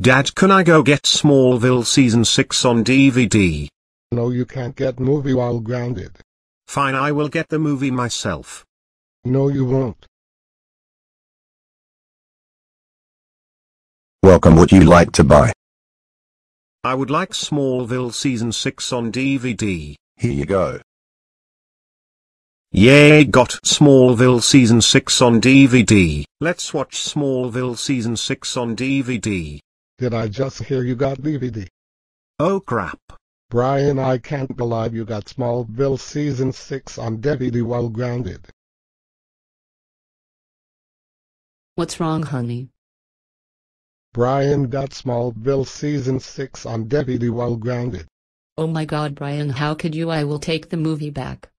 Dad can I go get Smallville Season 6 on DVD? No you can't get movie while grounded. Fine I will get the movie myself. No you won't. Welcome what you like to buy. I would like Smallville Season 6 on DVD. Here you go. Yay got Smallville Season 6 on DVD. Let's watch Smallville Season 6 on DVD. Did I just hear you got DVD? Oh crap. Brian I can't believe you got Smallville Season 6 on DVD while grounded. What's wrong, honey? Brian got Smallville Season 6 on DVD while grounded. Oh my god, Brian, how could you? I will take the movie back.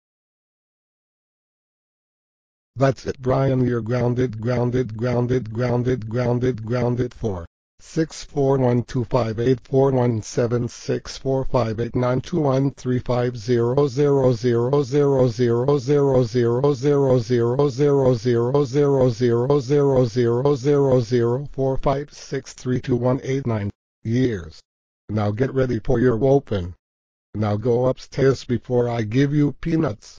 That's it Brian you're grounded grounded grounded grounded grounded grounded for. Years. Now get ready for your open. Now go upstairs before I give you peanuts.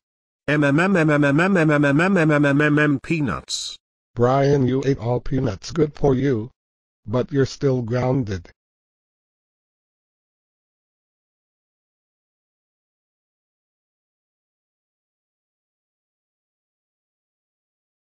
MMMMMMMMMMMMMMM peanuts. Brian you ate all peanuts good for you. But you're still grounded.